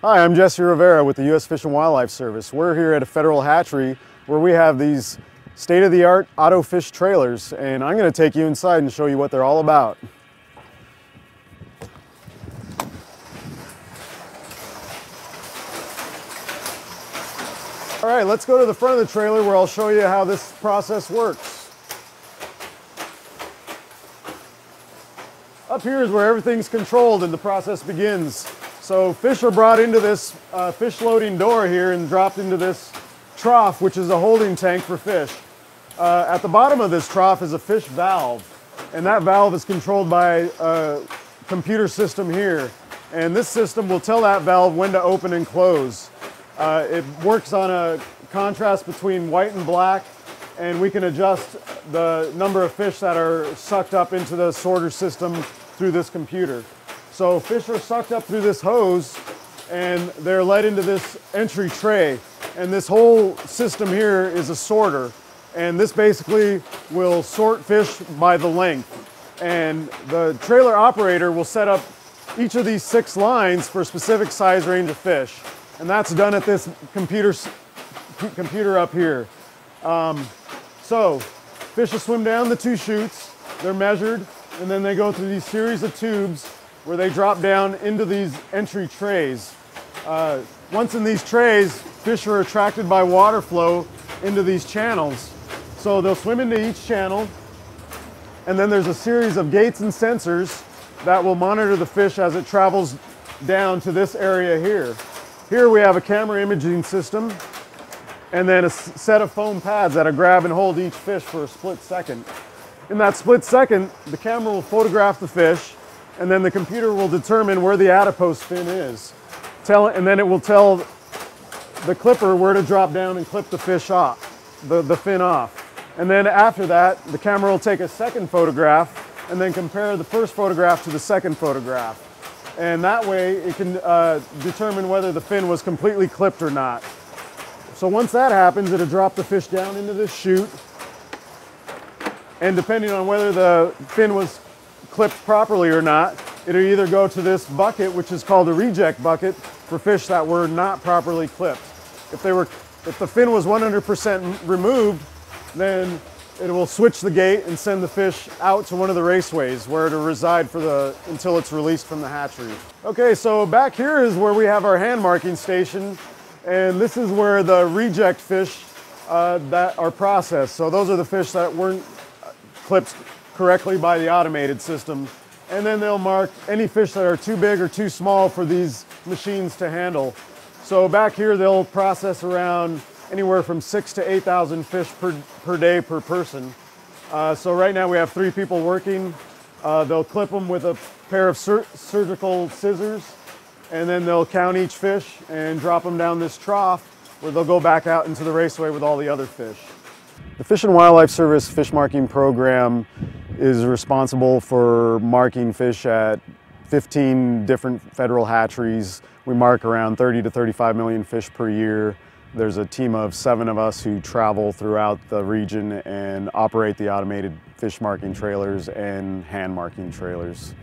Hi, I'm Jesse Rivera with the U.S. Fish and Wildlife Service. We're here at a federal hatchery where we have these state-of-the-art auto fish trailers and I'm going to take you inside and show you what they're all about. All right, let's go to the front of the trailer where I'll show you how this process works. Up here is where everything's controlled and the process begins. So fish are brought into this uh, fish loading door here and dropped into this trough, which is a holding tank for fish. Uh, at the bottom of this trough is a fish valve, and that valve is controlled by a computer system here. And this system will tell that valve when to open and close. Uh, it works on a contrast between white and black, and we can adjust the number of fish that are sucked up into the sorter system through this computer. So fish are sucked up through this hose and they're led into this entry tray. And this whole system here is a sorter. And this basically will sort fish by the length. And the trailer operator will set up each of these six lines for a specific size range of fish. And that's done at this computer, computer up here. Um, so fish will swim down the two chutes, they're measured, and then they go through these series of tubes where they drop down into these entry trays. Uh, once in these trays, fish are attracted by water flow into these channels. So they'll swim into each channel, and then there's a series of gates and sensors that will monitor the fish as it travels down to this area here. Here we have a camera imaging system, and then a set of foam pads that'll grab and hold each fish for a split second. In that split second, the camera will photograph the fish, and then the computer will determine where the adipose fin is. Tell, and then it will tell the clipper where to drop down and clip the fish off, the, the fin off. And then after that, the camera will take a second photograph and then compare the first photograph to the second photograph. And that way it can uh, determine whether the fin was completely clipped or not. So once that happens, it'll drop the fish down into the chute. And depending on whether the fin was clipped properly or not, it'll either go to this bucket, which is called a reject bucket, for fish that were not properly clipped. If they were, if the fin was 100% removed, then it will switch the gate and send the fish out to one of the raceways where it'll reside for the until it's released from the hatchery. Okay, so back here is where we have our hand marking station, and this is where the reject fish uh, that are processed. So those are the fish that weren't clipped correctly by the automated system. And then they'll mark any fish that are too big or too small for these machines to handle. So back here, they'll process around anywhere from six to 8,000 fish per, per day per person. Uh, so right now we have three people working. Uh, they'll clip them with a pair of sur surgical scissors and then they'll count each fish and drop them down this trough where they'll go back out into the raceway with all the other fish. The Fish and Wildlife Service fish marking program is responsible for marking fish at 15 different federal hatcheries. We mark around 30 to 35 million fish per year. There's a team of seven of us who travel throughout the region and operate the automated fish marking trailers and hand marking trailers.